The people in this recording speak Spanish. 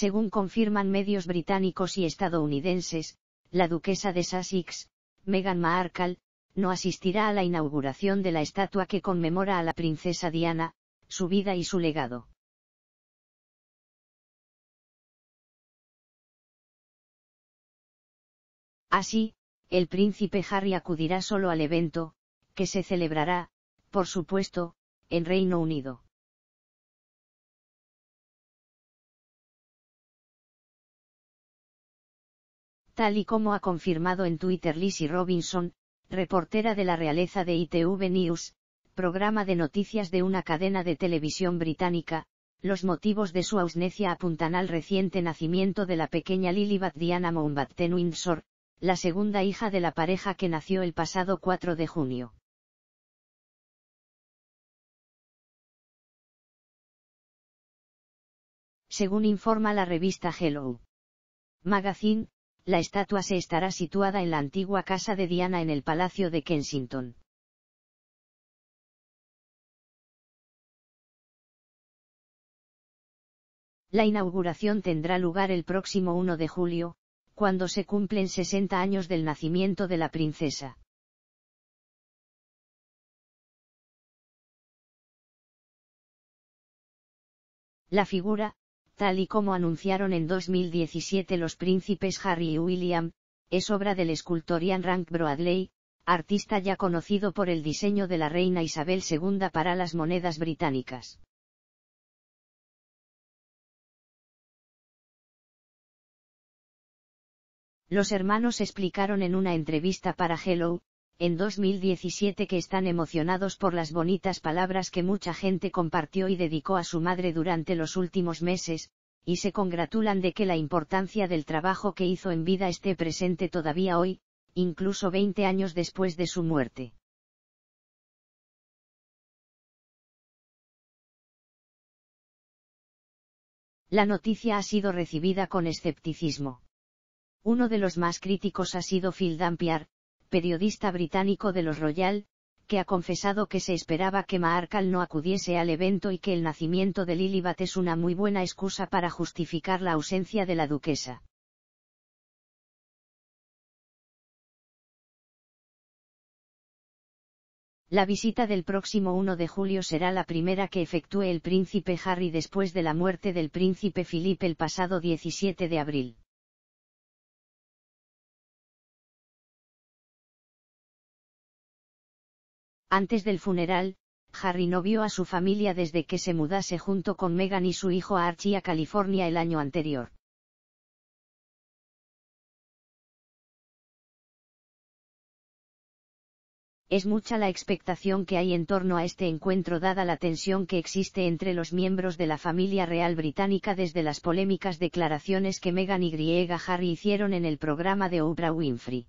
Según confirman medios británicos y estadounidenses, la duquesa de Sussex, Meghan Markle, no asistirá a la inauguración de la estatua que conmemora a la princesa Diana, su vida y su legado. Así, el príncipe Harry acudirá solo al evento, que se celebrará, por supuesto, en Reino Unido. Tal y como ha confirmado en Twitter Lizzie Robinson, reportera de la realeza de ITV News, programa de noticias de una cadena de televisión británica, los motivos de su ausencia apuntan al reciente nacimiento de la pequeña Lilibet Diana Mountbatten Windsor, la segunda hija de la pareja que nació el pasado 4 de junio. Según informa la revista Hello Magazine, la estatua se estará situada en la antigua casa de Diana en el Palacio de Kensington. La inauguración tendrá lugar el próximo 1 de julio, cuando se cumplen 60 años del nacimiento de la princesa. La figura, tal y como anunciaron en 2017 los príncipes Harry y William, es obra del escultor Ian Rank Broadley, artista ya conocido por el diseño de la reina Isabel II para las monedas británicas. Los hermanos explicaron en una entrevista para Hello, en 2017 que están emocionados por las bonitas palabras que mucha gente compartió y dedicó a su madre durante los últimos meses, y se congratulan de que la importancia del trabajo que hizo en vida esté presente todavía hoy, incluso 20 años después de su muerte. La noticia ha sido recibida con escepticismo. Uno de los más críticos ha sido Phil Dampier, periodista británico de los Royal, que ha confesado que se esperaba que Markle no acudiese al evento y que el nacimiento de Lilibet es una muy buena excusa para justificar la ausencia de la duquesa. La visita del próximo 1 de julio será la primera que efectúe el príncipe Harry después de la muerte del príncipe Philip el pasado 17 de abril. Antes del funeral, Harry no vio a su familia desde que se mudase junto con Meghan y su hijo a Archie a California el año anterior. Es mucha la expectación que hay en torno a este encuentro dada la tensión que existe entre los miembros de la familia real británica desde las polémicas declaraciones que Meghan y Harry hicieron en el programa de Oprah Winfrey.